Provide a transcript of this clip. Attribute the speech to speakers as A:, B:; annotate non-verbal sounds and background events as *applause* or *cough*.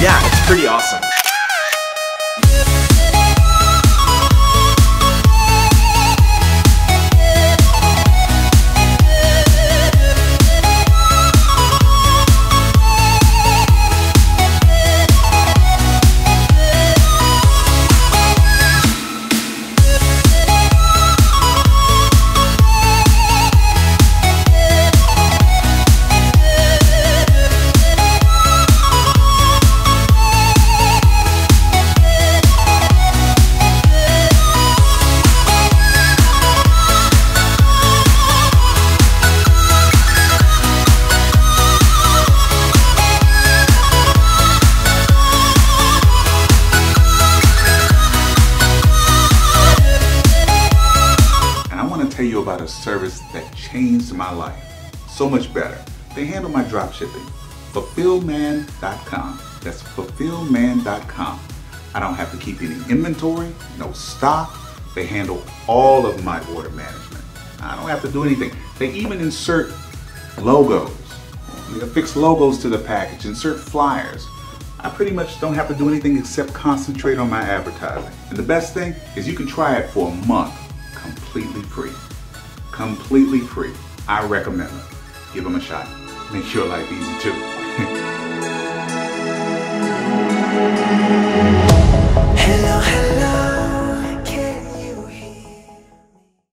A: yeah, it's
B: pretty awesome. Want to tell you about a service that changed my life. So much better. They handle my drop shipping. Fulfillman.com. That's fulfillman.com. I don't have to keep any inventory, no stock. They handle all of my order management. I don't have to do anything. They even insert logos. They affix logos to the package, insert flyers. I pretty much don't have to do anything except concentrate on my advertising. And the best thing is you can try it for a month. Completely free. I recommend them. Give them a shot. Make your life easy too. *laughs*